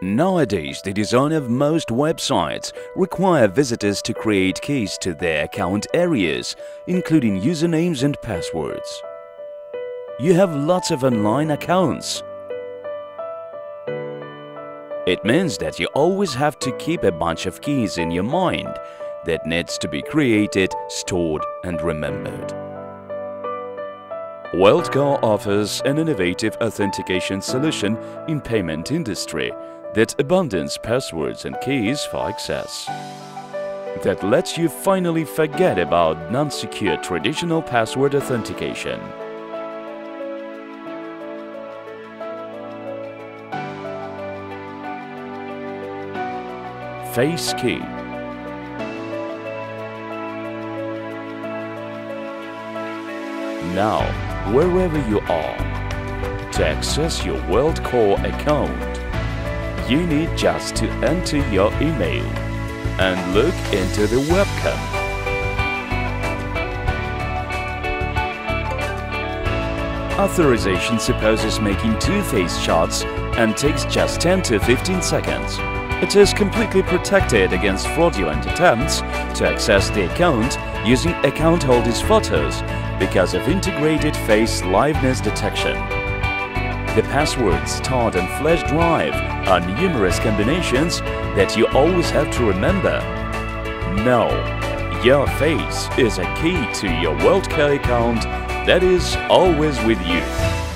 Nowadays, the design of most websites require visitors to create keys to their account areas, including usernames and passwords. You have lots of online accounts. It means that you always have to keep a bunch of keys in your mind that needs to be created, stored and remembered. WorldCore offers an innovative authentication solution in payment industry that abundance passwords and keys for access. That lets you finally forget about non-secure traditional password authentication. Face Key Now, wherever you are, to access your WorldCore account, you need just to enter your email and look into the webcam. Authorization supposes making two face shots and takes just 10 to 15 seconds. It is completely protected against fraudulent attempts to access the account using account holder's photos because of integrated face liveness detection. The passwords stored and flash drive are numerous combinations that you always have to remember. No, your face is a key to your WorldCore account that is always with you.